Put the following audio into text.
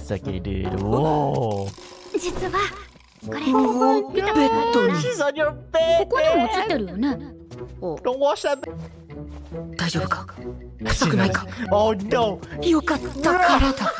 情けねえお実はこれもたことある。ここにも映ってるよね。お。大丈夫か？臭くないか？よかったからだ